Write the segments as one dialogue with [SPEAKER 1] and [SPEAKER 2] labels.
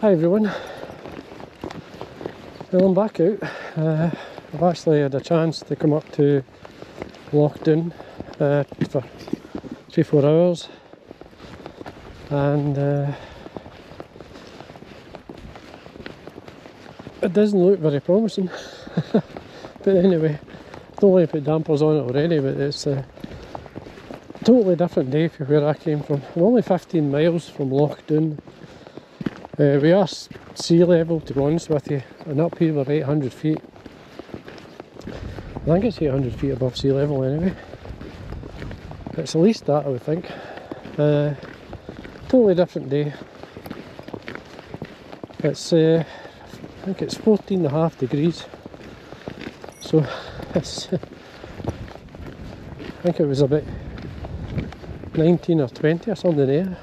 [SPEAKER 1] Hi everyone. Well, I'm back out. Uh, I've actually had a chance to come up to Loch Doon uh, for three, four hours, and uh, it doesn't look very promising. but anyway, don't want to put dampers on it already, but it's a totally different day from where I came from. I'm only 15 miles from Loch. Uh, we are sea level, to be honest with you, and up here we're 800 feet. I think it's 800 feet above sea level anyway. It's at least that, I would think. Uh, totally different day. It's, uh, I think it's 14 and a half degrees. So, it's, I think it was about 19 or 20 or something there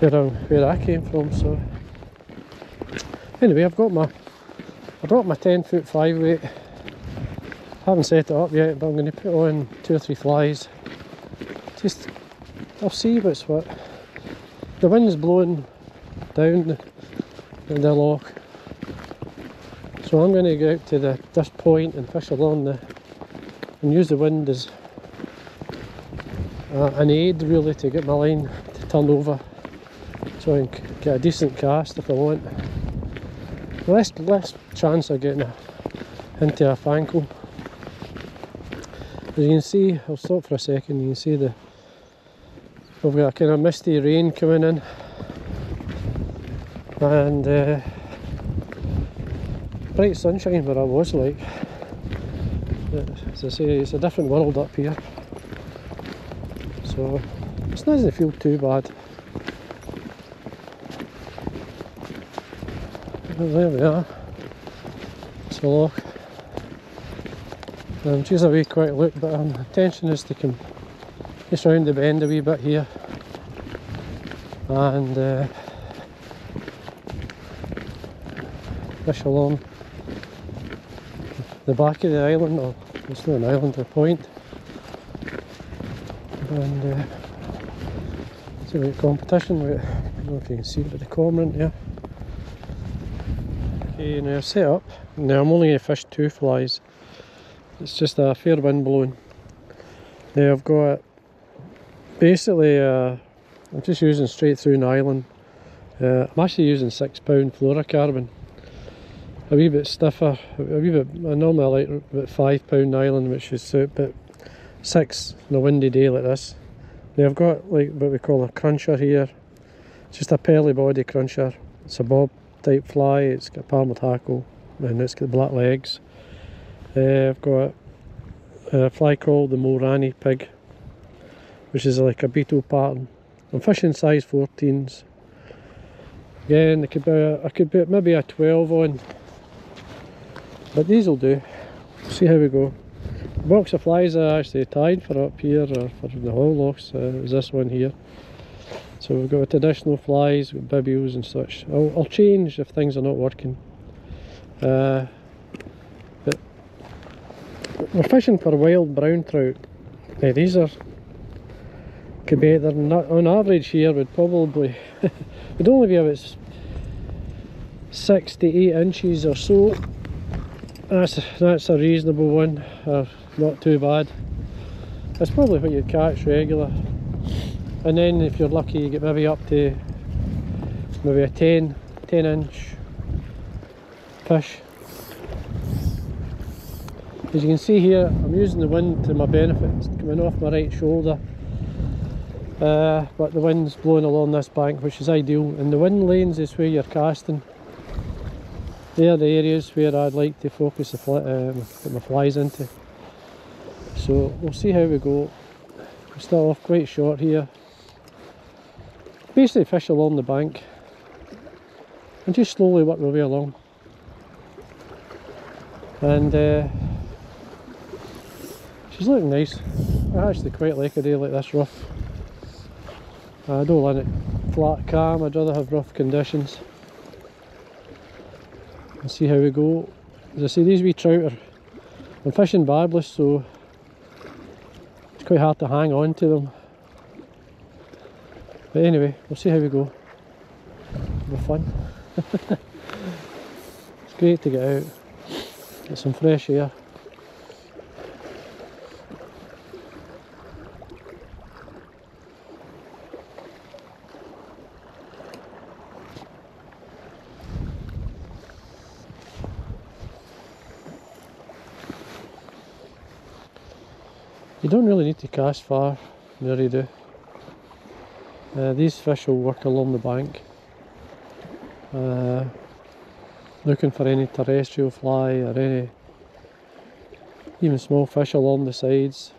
[SPEAKER 1] where, I, where I came from. So, anyway, I've got my, I brought my 10 foot flyweight. Haven't set it up yet, but I'm going to put on two or three flies. Just, I'll see what's what. The wind's blowing down the, the loch. So I'm going to go out to the, this point and fish along the, and use the wind as uh, an aid really to get my line to turn over so I can get a decent cast if I want. Less, less chance of getting a, into a fankle. As you can see, I'll stop for a second, you can see the we've got a kind of misty rain coming in and uh, bright sunshine where I was like as I say it's a different world up here so it doesn't feel too bad there we are. It's a loch um, just a wee quick look but um, intention is to come just round the bend a wee bit here. And uh, fish along the back of the island or it's not an island, a point. and uh, see what competition I don't know if you can see it but the cormorant here okay now I've set up. Now I'm only going to fish two flies. It's just a fair wind blowing. Now I've got basically uh, I'm just using straight through nylon. Uh, I'm actually using six pound fluorocarbon. A wee bit stiffer a wee bit I normally like about five pound nylon which is about six on a windy day like this. Now I've got like what we call a cruncher here. It's just a pearly body cruncher. It's a bob type fly it's got palm tackle and it's got black legs. Uh, I've got a fly called the Morani pig which is like a beetle pattern. I'm fishing size 14s again I could, be, I could put maybe a 12 on but these will do. See how we go. The box of flies are actually tied for up here or for the whole lochs uh, is this one here so we've got traditional flies with bibios and such. I'll, I'll, change if things are not working. Uh, but we're fishing for wild brown trout. Now these are could be they're not on average here would probably would only be about six to eight inches or so. That's that's a reasonable one uh, not too bad. That's probably what you'd catch regular and then if you're lucky you get maybe up to maybe a 10 10 inch fish as you can see here I'm using the wind to my benefit it's coming off my right shoulder uh, but the wind's blowing along this bank which is ideal and the wind lanes is where you're casting they're the areas where I'd like to focus the fly, um, put my flies into. So we'll see how we go. We start off quite short here. Basically fish along the bank and just slowly work my way along. And uh, she's looking nice. I actually quite like a day like this rough. I don't want it flat calm, I'd rather have rough conditions and see how we go. As I say, these wee trout are, I'm fishing barbless, so it's quite hard to hang on to them. But anyway, we'll see how we go. be fun. it's great to get out, get some fresh air. You don't really need to cast far, you do. Uh, these fish will work along the bank, uh, looking for any terrestrial fly or any even small fish along the sides.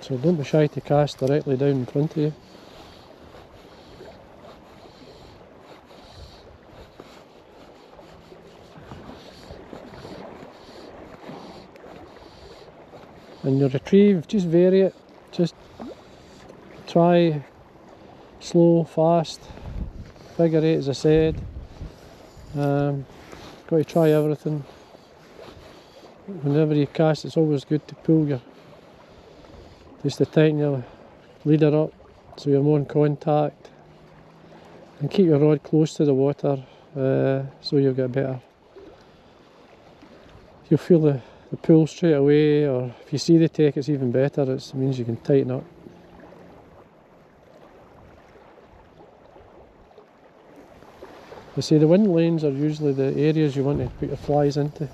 [SPEAKER 1] So don't be shy to cast directly down in front of you. And your retrieve just vary it. Just try slow fast. Figure eight as I said. Um, got to try everything. Whenever you cast it's always good to pull your just to tighten your leader up so you're more in contact. And keep your rod close to the water uh, so you'll get better. You'll feel the the pull straight away or if you see the take it's even better. It means you can tighten up. You see the wind lanes are usually the areas you want to put your flies into.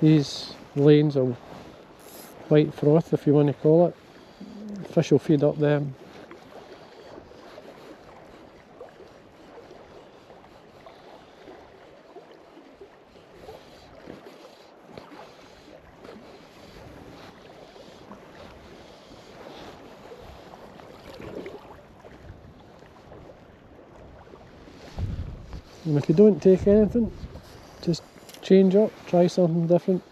[SPEAKER 1] These lanes are white froth if you want to call it. Fish will feed up them And if you don't take anything, just change up, try something different.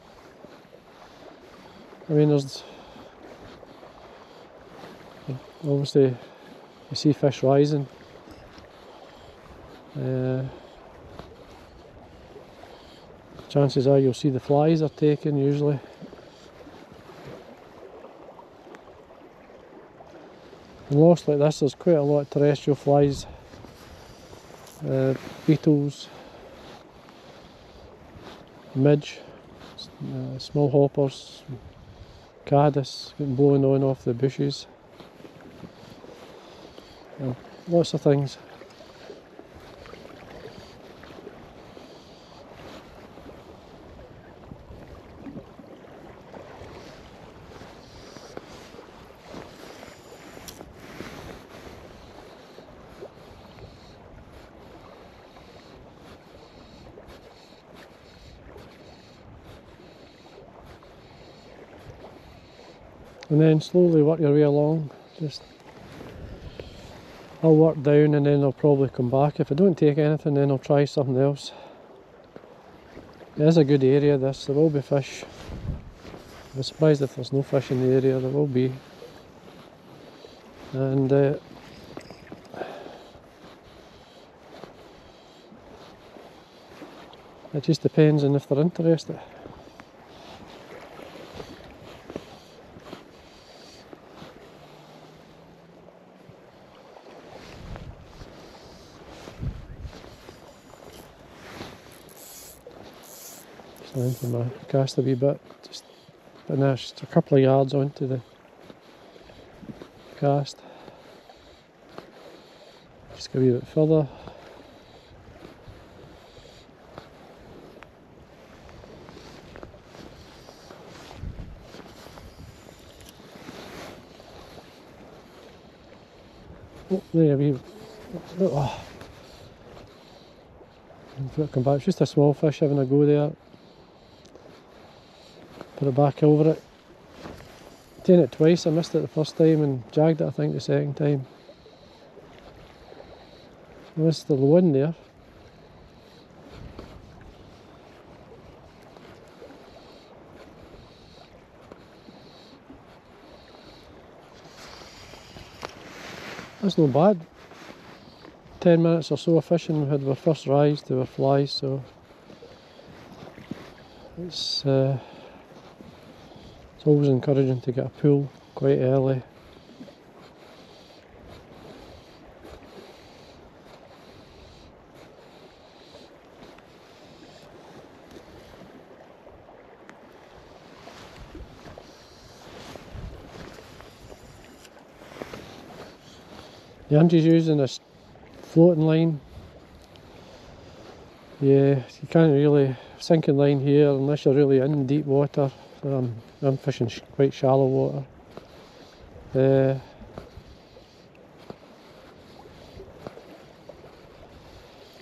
[SPEAKER 1] I mean, there's obviously you see fish rising. Uh, chances are you'll see the flies are taken usually. And lost like this, there's quite a lot of terrestrial flies uh, beetles, midge, uh, small hoppers, caddis getting blown on off the bushes, and lots of things. And then slowly work your way along. Just I'll work down and then I'll probably come back. If I don't take anything then I'll try something else. It is a good area this. There will be fish. I'm surprised if there's no fish in the area. There will be. And uh, it just depends on if they're interested into my cast a wee bit, just finished a couple of yards onto the cast. Just go a wee bit further. Oh, there we oh. Come back, it's just a small fish having a go there. Put it back over it. Done it twice, I missed it the first time and jagged it I think the second time. Missed the one there. That's not bad. 10 minutes or so of fishing, we had our first rise to our flies, so it's uh, always encouraging to get a pull quite early. The Angie's using this floating line. Yeah, you can't really sinking line here unless you're really in deep water. Um, I'm fishing sh quite shallow water. Uh,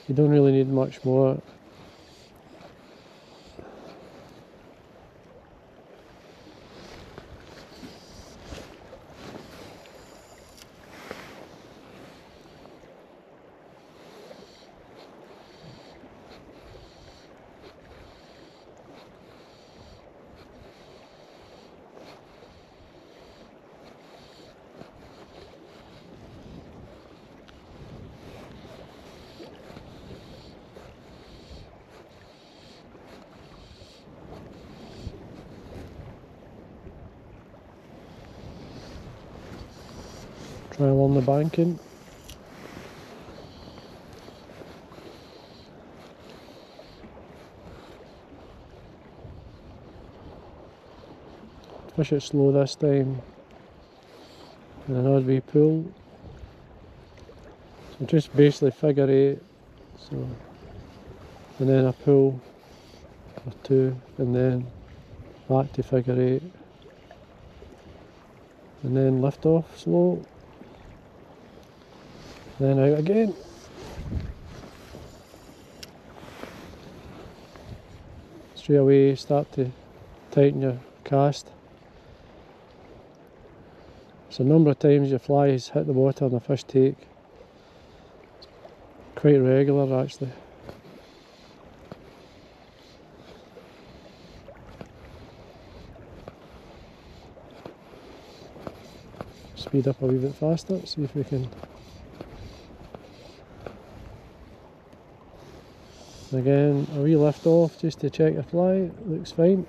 [SPEAKER 1] you don't really need much more. Try on the banking. Fish it slow this time. And an odd wee pull. So just basically figure eight. So and then a pull or two and then back to figure eight. And then lift off slow. Then out again. Straight away start to tighten your cast. So a number of times your flies hit the water and the fish take. Quite regular actually. Speed up a wee bit faster, see if we can Again, a wee lift off just to check your fly, looks fine.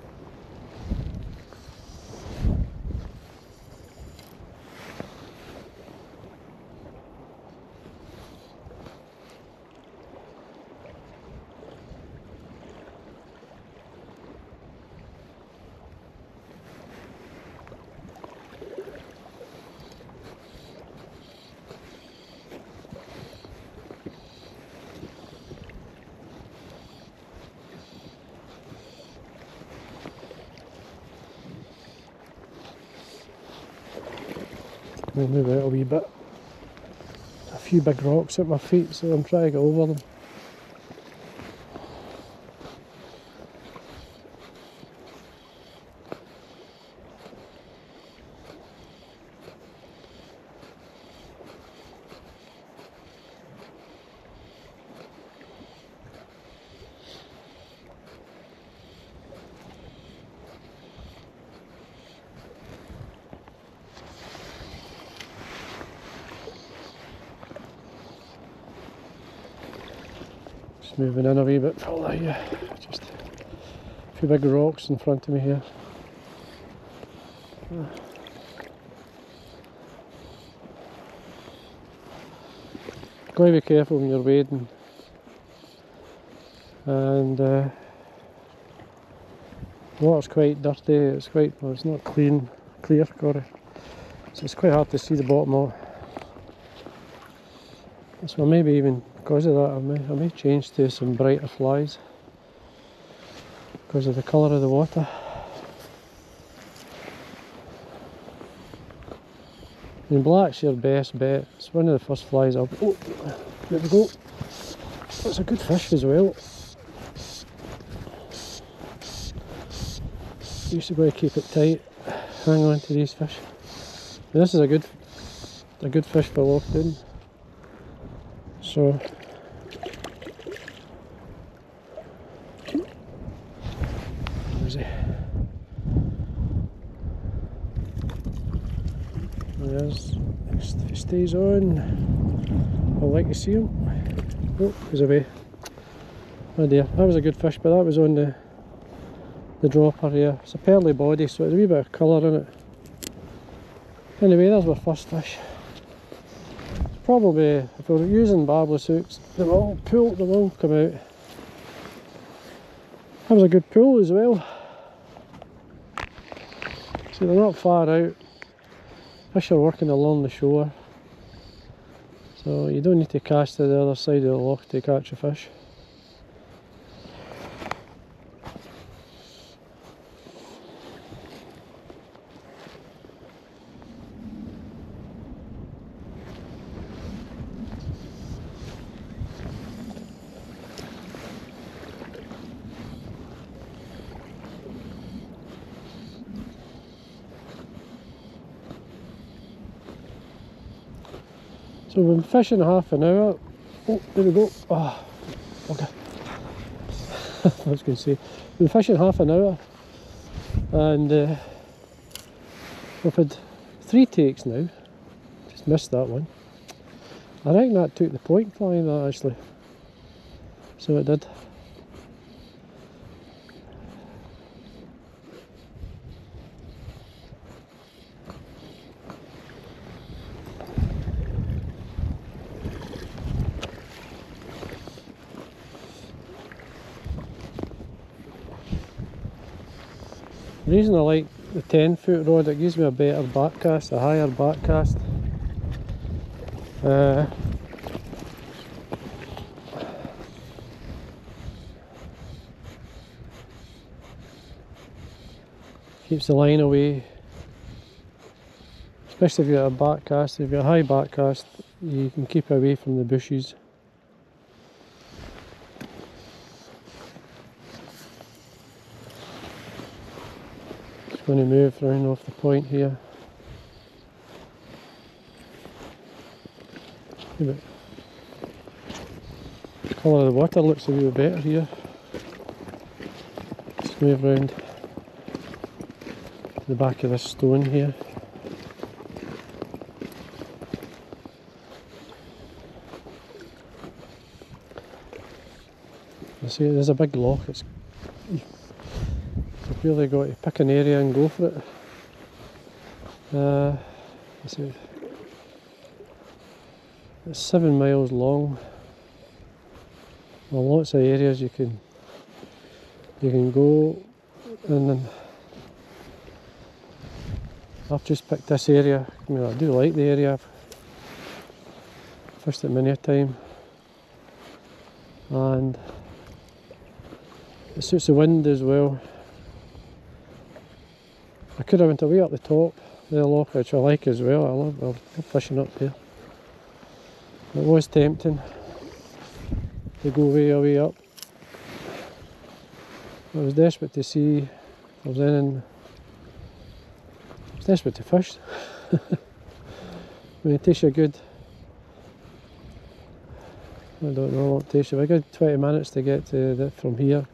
[SPEAKER 1] Move out a wee bit. A few big rocks at my feet, so I'm trying to get over them. Moving in a wee bit further here. Just a few big rocks in front of me here. Got to be careful when you're wading. And uh, the water's quite dirty, it's quite, well it's not clean, clear, sorry. So it's quite hard to see the bottom of it. So maybe even because of that I may, I may change to some brighter flies because of the colour of the water. And black's your best bet. It's one of the first flies I'll... Oh, there we go. That's a good fish as well. To go to keep it tight, hang on to these fish. This is a good, a good fish for in. So he? There's he stays on. I'd like to see him. Oh, he's away. Oh dear, that was a good fish, but that was on the the dropper here. It's a pearly body so there's a wee bit of colour in it. Anyway, there's my first fish. Probably, if we are using barbless hooks, they will pull, they will come out. That was a good pull as well. See, they're not far out. Fish are working along the shore. So you don't need to cast to the other side of the loch to catch a fish. So we've been fishing half an hour. Oh, there we go. Oh, okay. I was going to say, we've been fishing half an hour and uh, we've had three takes now. Just missed that one. I think that took the point flying that actually. So it did. Reason I like the 10 foot rod, it gives me a better back cast, a higher back cast. Uh, keeps the line away especially if you've got a back cast if you've got a high back cast you can keep away from the bushes going to move round off the point here. The colour of the water looks a little better here. Let's move round the back of this stone here. You see there's a big lock. it's really got to pick an area and go for it. Uh, it's seven miles long. Well, lots of areas you can you can go, and then I've just picked this area. I mean, I do like the area. I've fished it many a time, and it suits the wind as well. I could have went away up the top the loch, which I like as well. I love, I love fishing up there. It was tempting to go way away up. I was desperate to see there was anything. I was desperate to fish. I mean, it takes you a good. I don't know what it takes you. A good 20 minutes to get to the, from here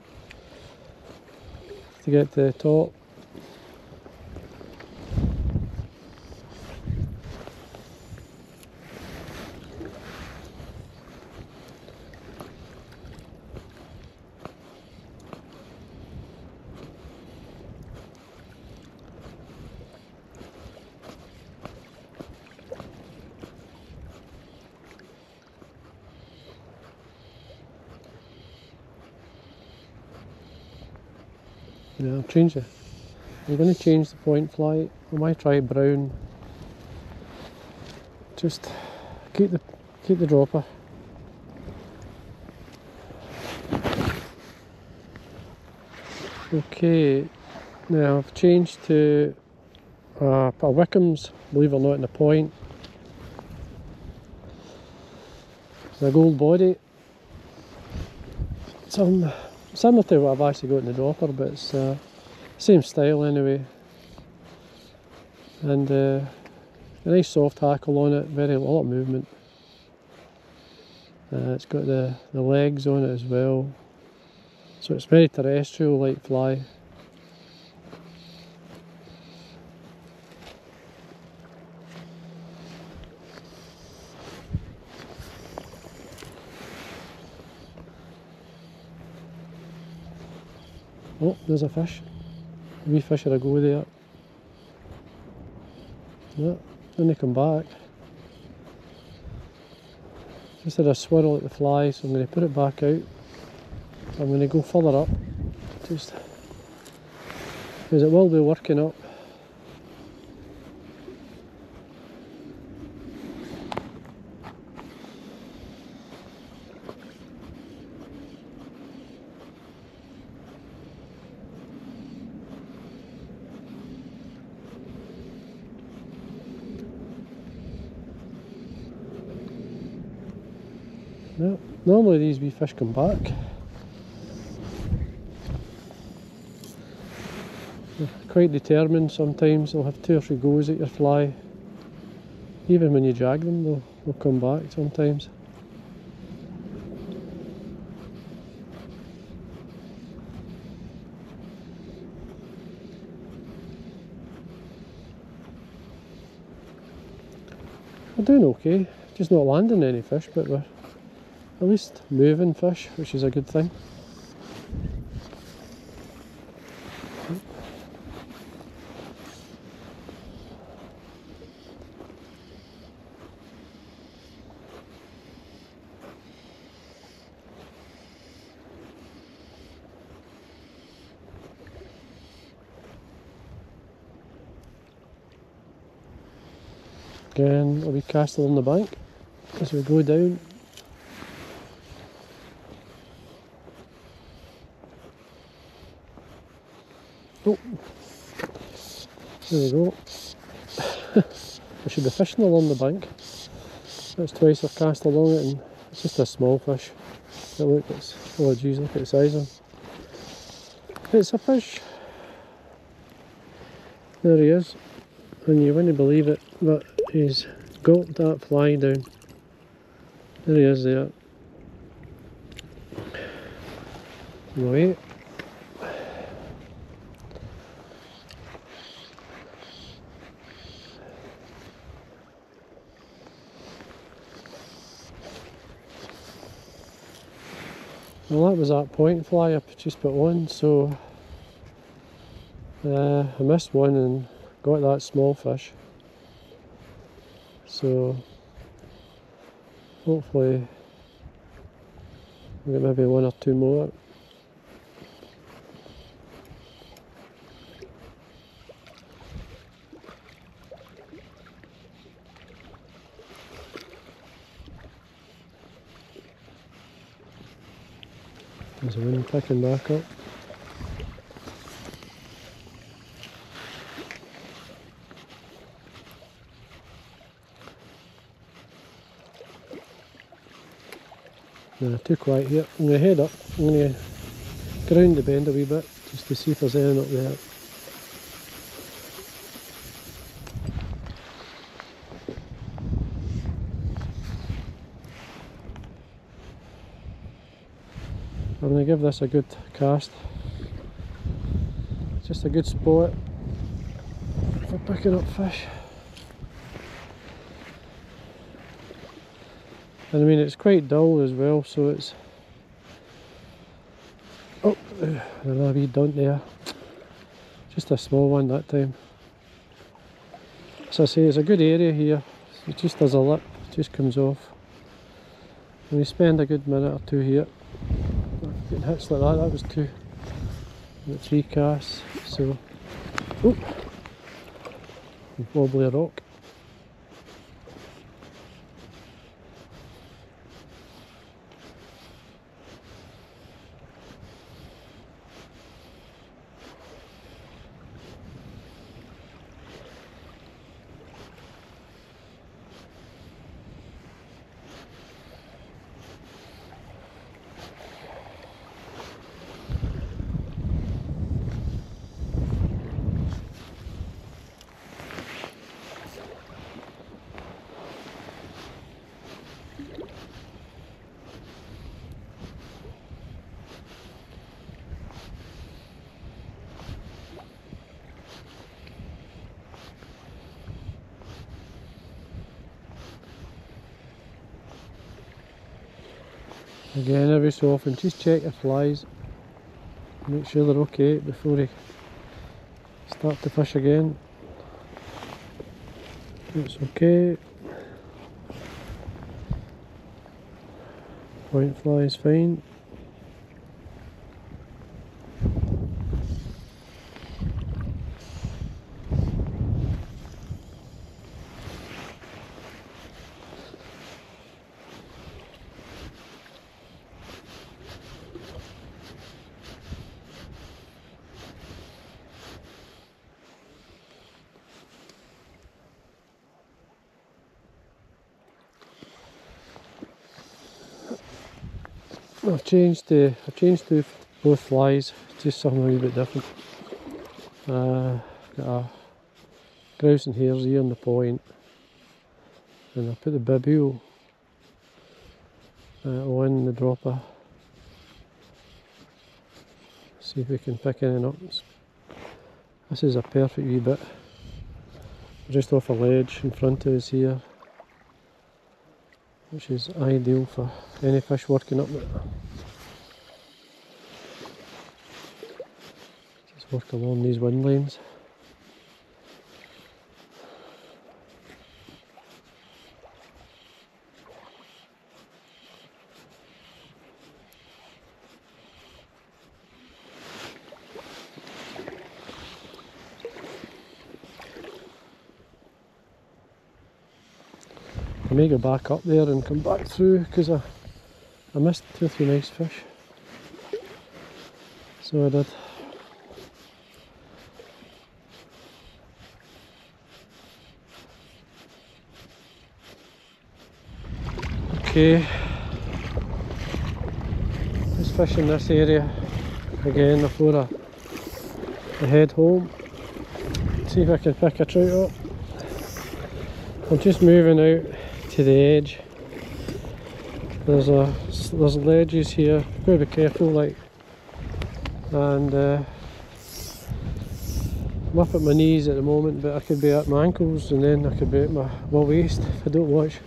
[SPEAKER 1] to get to the top. Change it. I'm going to change the point flight. I might try brown. Just keep the keep the dropper. Okay, now I've changed to uh, a Wickham's, believe it or not, in the point. A gold body. Some Similar to what I've actually got in the dropper, but it's uh, same style anyway. And uh, a nice soft hackle on it, very lot of movement. Uh, it's got the, the legs on it as well. So it's very terrestrial like fly. Oh, there's a fish. Wee fish are a go there. Yeah, then they come back. Just had a swirl at the fly, so I'm going to put it back out. I'm going to go further up, just because it will be working up. Normally these wee fish come back. They're quite determined sometimes, they'll have two or three goes at your fly. Even when you drag them, they'll, they'll come back sometimes. We're doing okay, just not landing any fish, but we're at least moving fish, which is a good thing. Again, a wee castle on the bank as we go down. Oh, there we go. I should be fishing along the bank. That's twice I've cast along it and it's just a small fish. But look, it's, oh geez, look at the size of him. It's a fish. There he is. And you wouldn't believe it, but he's got that fly down. There he is there. Wait. Well that was that point. Fly I just put one, so uh, I missed one and got that small fish. So hopefully we get maybe one or two more There's a wind picking back up. No, too quiet here. I'm going to head up. I'm going to ground the bend a wee bit just to see if there's anything up there. Give this a good cast. It's just a good spot for picking up fish. And I mean it's quite dull as well so it's Oh, a wee dunt there. Just a small one that time. As I say, it's a good area here. It just does a lip, just comes off. And we spend a good minute or two here getting hits like that, that was two, three casts, so, oh, wobbly rock. Every so just check your flies, make sure they're okay before you Start to fish again. It's okay. Point fly is fine. I've changed the I've changed to both flies, just something a wee bit different. Uh, got a grouse and hares here on the point, and I put the Bibio uh, on the dropper. See if we can pick any up. This is a perfect wee bit, just off a ledge in front of us here which is ideal for any fish working up there. Work along these wind lanes. I may go back up there and come back through because I, I missed two or three nice fish. So I did. Okay, just fishing this area again before I, head home. See if I can pick a trout up. I'm just moving out to the edge. There's a there's ledges here. Gotta be careful, like, and uh, I'm up at my knees at the moment, but I could be at my ankles, and then I could be at my, my waist if I don't watch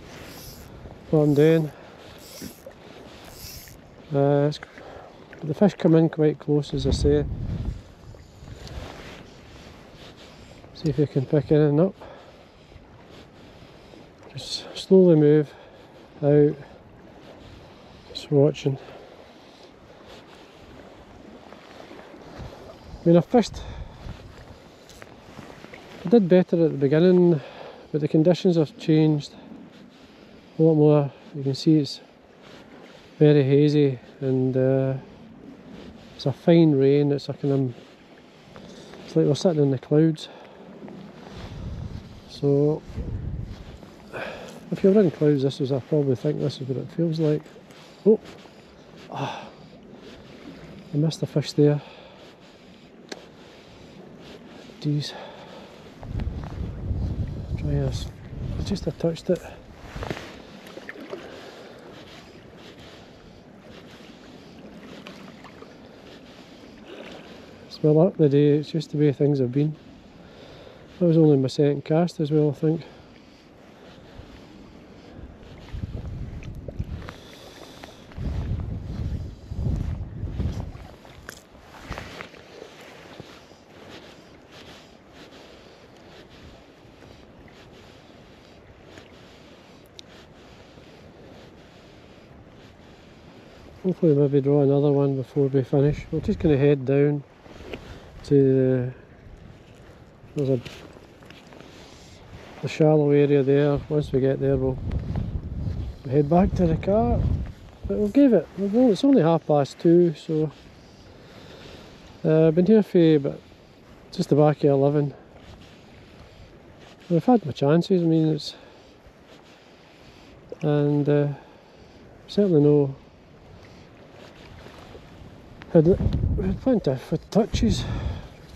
[SPEAKER 1] what I'm doing. Uh, the fish come in quite close, as I say. See if you can pick anything up just slowly move out, just watching. I mean, I fished, I did better at the beginning, but the conditions have changed a lot more. You can see it's very hazy and uh, it's a fine rain. It's it's like we're sitting in the clouds. So if you're in clouds, this is, I probably think this is what it feels like. Oh, oh I missed a fish there. Jeez. Try this. Just I touched it. It's my luck the day, it's just the way things have been. That was only my second cast as well, I think. hopefully maybe draw another one before we finish. We're just going to head down to the, there's a the shallow area there. Once we get there we'll, head back to the car. But we'll give it, it's only half past two so uh, I've been here for about just the back of 11. I've had my chances, I mean it's and uh, certainly no had, had plenty of touches,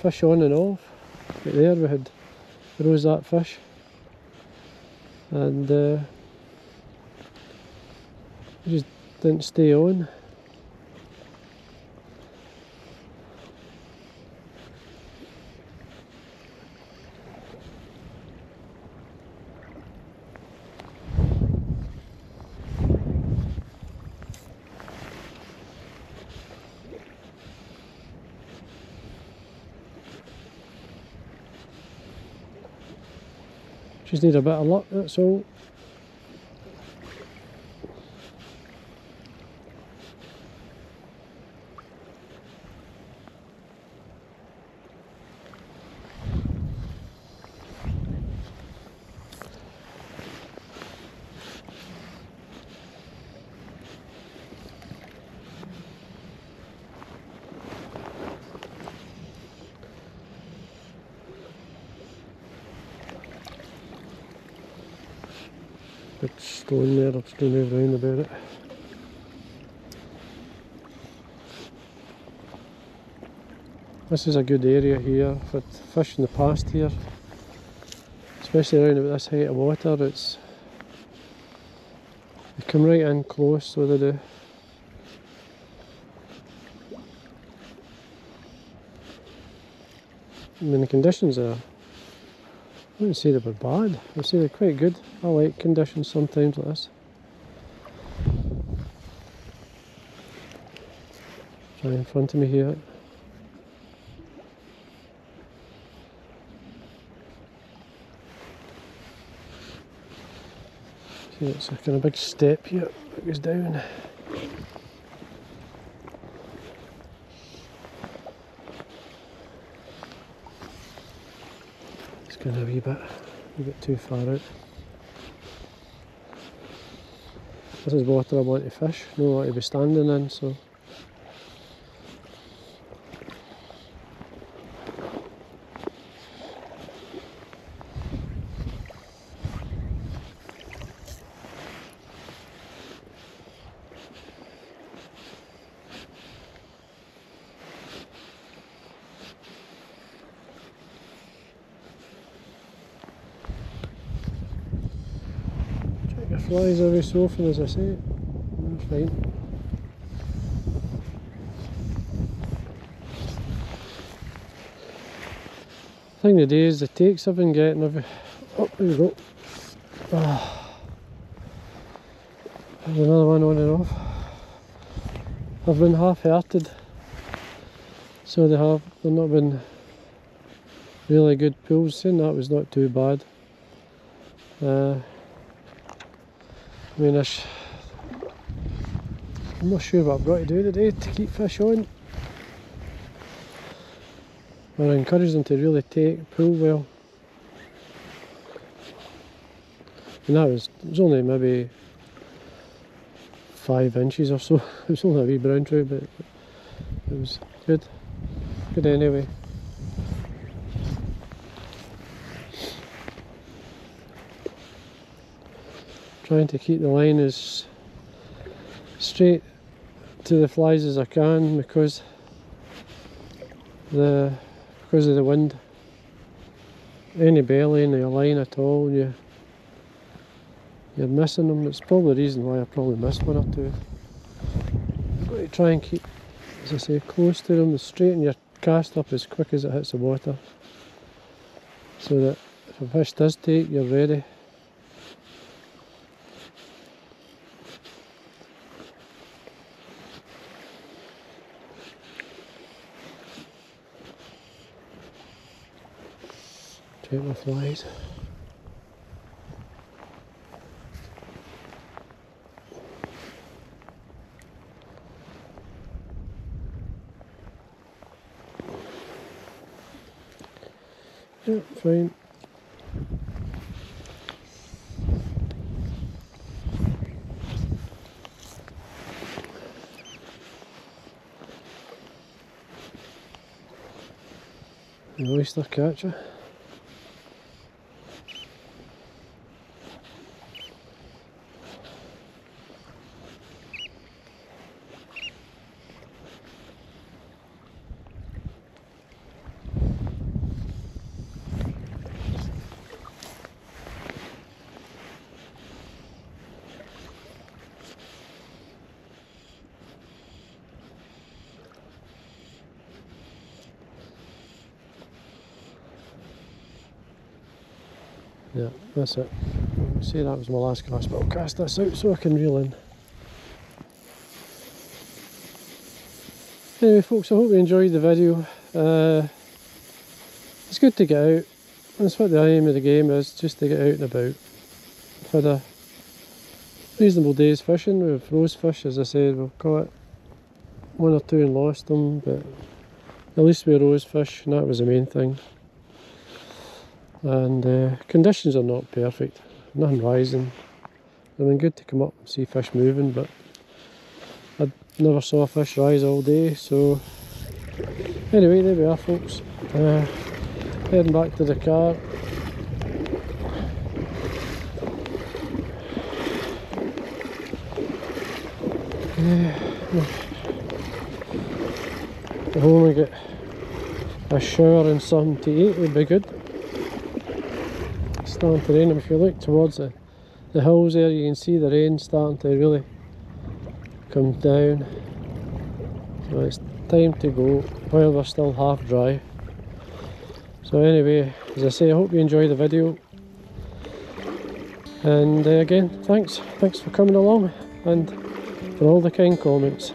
[SPEAKER 1] fish on and off. But there we had rose that fish and uh, just didn't stay on. Just need a bit of luck, that's all. big stone there, I'll just move round about it. This is a good area here for fish in the past here. Especially around about this height of water, it's they come right in close so they do. I mean the conditions are I wouldn't say they were bad. I'd say they're quite good. I like conditions sometimes like this. Right in front of me here. See, it's a kind of big step here that goes down. It's going a wee bit, a bit too far out. This is water I want to fish, no want to be standing in, so flies every so often as I say. That's fine. thing today is the takes I've been getting every oh there you go. Ah. There's another one on and off. I've been half hearted. So they have they've not been really good pulls. Saying that was not too bad. Uh, I mean, I'm not sure what I've got to do today to keep fish on. But I encourage them to really take, pull well. And that was, it was only maybe five inches or so. It was only a wee brown trout, but it was good. Good anyway. Trying to keep the line as straight to the flies as I can because the because of the wind. Any belly in your line at all you you're missing them. It's probably the reason why I probably missed one or two. You've got to try and keep as I say close to them straighten your cast up as quick as it hits the water so that if a fish does take you're ready Check my flies. Yeah, fine. The oyster catcher. Eh? Yeah, that's it. That was my last cast, but I'll cast this out so I can reel in. Anyway folks, I hope you enjoyed the video. Uh, it's good to get out. that's what the aim of the game is, just to get out and about. I've had a reasonable day's fishing with rosefish, as I said, we've caught one or two and lost them, but at least we rosefish, and that was the main thing. And uh, conditions are not perfect, nothing rising. I mean, good to come up and see fish moving, but I never saw a fish rise all day, so anyway, there we are, folks. Uh, heading back to the car. Go home and get a shower and something to eat would be good. Starting to rain. If you look towards the, the hills there, you can see the rain starting to really come down. So it's time to go while we're still half dry. So anyway, as I say, I hope you enjoy the video. And uh, again, thanks. Thanks for coming along and for all the kind comments.